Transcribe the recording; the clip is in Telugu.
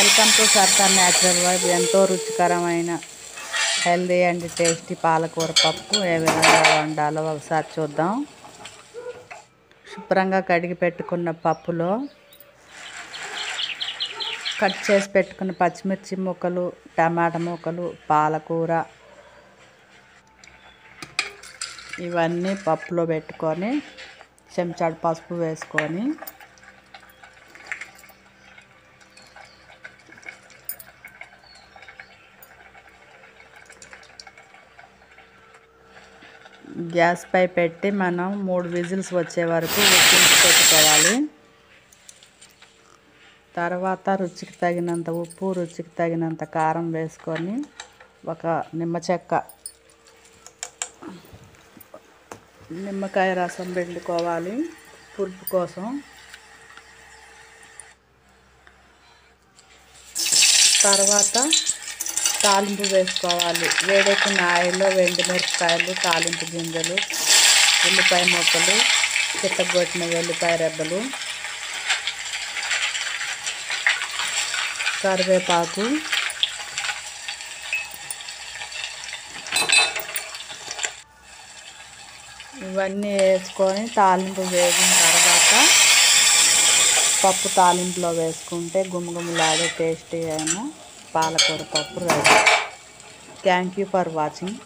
వెల్కమ్ టు సర్తా న్యాచురల్ వైబ్. ఎంతో రుచికరమైన హెల్దీ అండ్ టేస్టీ పాలకూర పప్పు ఏ విధంగా వండాలో ఒకసారి చూద్దాం. శుభ్రంగా కడిగి పెట్టుకున్న పప్పులో కట్ చేసి పెట్టుకున్న పచ్చిమిర్చి ముక్కలు టమాటా ముక్కలు పాలకూర ఇవన్నీ పప్పులో పెట్టుకొని చెంచాడు పసుపు వేసుకొని గ్యాస్ పై పెట్టి మనం మూడు విజిల్స్ వచ్చే వరకు ఉడికించి పెట్టుకోవాలి. తర్వాత రుచికి తగినంత ఉప్పు రుచికి తగినంత కారం వేసుకొని ఒక నిమ్మ చెక్క నిమ్మకాయ రసం పిండుకోవాలి పులుపు కోసం. తర్వాత తాలింపు వేసుకోవాలి. వేడెక్కిన ఆయిల్లో వెండి మిరపకాయలు తాలింపు గింజలు ఉల్లిపాయ ముక్కలు చిట్టగొట్టిన వెల్లిపాయ రెబ్బలు కరివేపాకు ఇవన్నీ వేసుకొని తాలింపు వేగిన తర్వాత పప్పు తాలింపులో వేసుకుంటే గుమగుమలాడే టేస్టీ అయినా పాలకూర పప్పు ready thank you for watching